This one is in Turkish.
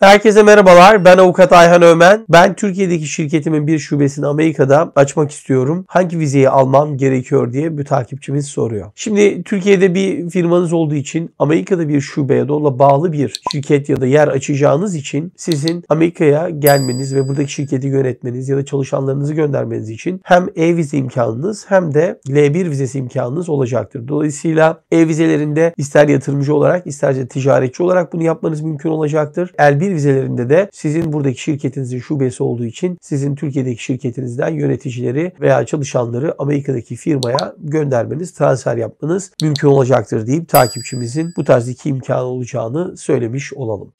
Herkese merhabalar. Ben avukat Ayhan Ömen. Ben Türkiye'deki şirketimin bir şubesini Amerika'da açmak istiyorum. Hangi vizeyi almam gerekiyor diye bir takipçimiz soruyor. Şimdi Türkiye'de bir firmanız olduğu için Amerika'da bir şube ya da ona bağlı bir şirket ya da yer açacağınız için sizin Amerika'ya gelmeniz ve buradaki şirketi yönetmeniz ya da çalışanlarınızı göndermeniz için hem e-vize imkanınız hem de L1 vizesi imkanınız olacaktır. Dolayısıyla e-vizelerinde ister yatırımcı olarak isterse ticaretçi olarak bunu yapmanız mümkün olacaktır. L1 vizelerinde de sizin buradaki şirketinizin şubesi olduğu için sizin Türkiye'deki şirketinizden yöneticileri veya çalışanları Amerika'daki firmaya göndermeniz, transfer yapmanız mümkün olacaktır deyip takipçimizin bu tarz iki imkanı olacağını söylemiş olalım.